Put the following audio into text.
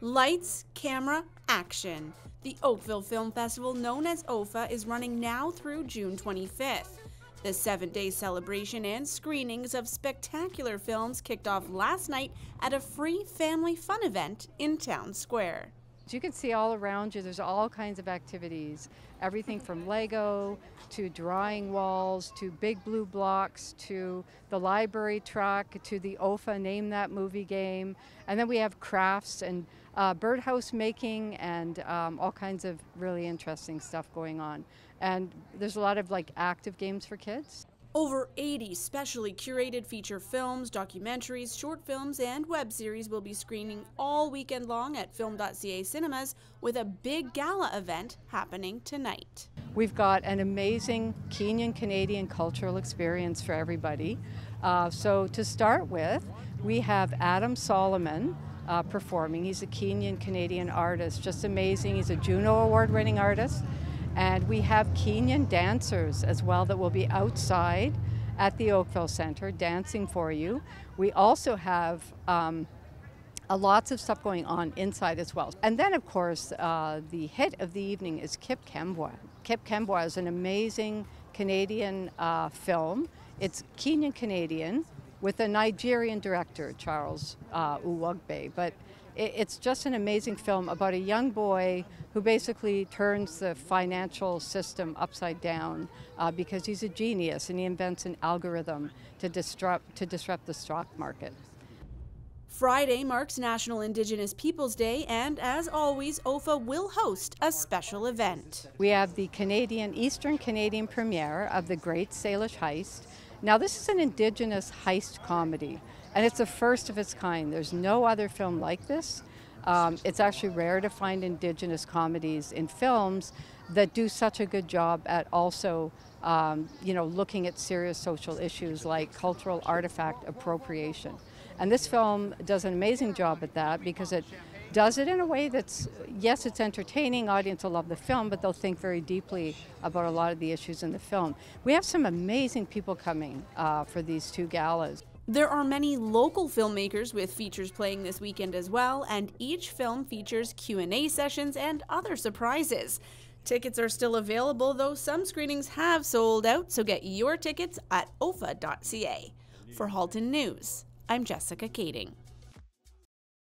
Lights, camera, action. The Oakville Film Festival, known as OFFA, is running now through June 25th. The seven day celebration and screenings of spectacular films kicked off last night at a free family fun event in Town Square. As You can see all around you, there's all kinds of activities. Everything from Lego to drawing walls to big blue blocks to the library truck to the OFFA Name That Movie game. And then we have crafts and uh, birdhouse making and um, all kinds of really interesting stuff going on. And there's a lot of like active games for kids. Over 80 specially curated feature films, documentaries, short films, and web series will be screening all weekend long at film.ca cinemas with a big gala event happening tonight. We've got an amazing Kenyan Canadian cultural experience for everybody. Uh, so, to start with, we have Adam Solomon. Uh, performing. He's a Kenyan Canadian artist, just amazing. He's a Juno Award winning artist. And we have Kenyan dancers as well that will be outside at the Oakville Center dancing for you. We also have um, uh, lots of stuff going on inside as well. And then, of course, uh, the hit of the evening is Kip Kemboi. Kip Kemboi is an amazing Canadian uh, film. It's Kenyan Canadian with a Nigerian director, Charles uh, Uwagbe. But it's just an amazing film about a young boy who basically turns the financial system upside down uh, because he's a genius and he invents an algorithm to disrupt, to disrupt the stock market. Friday marks National Indigenous Peoples Day, and as always, OFFA will host a special event. We have the Canadian Eastern Canadian premiere of The Great Salish Heist. Now, this is an Indigenous heist comedy. And it's the first of its kind. There's no other film like this. Um, it's actually rare to find indigenous comedies in films that do such a good job at also, um, you know, looking at serious social issues like cultural artifact appropriation. And this film does an amazing job at that because it does it in a way that's, yes, it's entertaining, audience will love the film, but they'll think very deeply about a lot of the issues in the film. We have some amazing people coming uh, for these two galas. There are many local filmmakers with features playing this weekend as well, and each film features Q&A sessions and other surprises. Tickets are still available, though some screenings have sold out, so get your tickets at offa.ca. For Halton News, I'm Jessica Kaitting.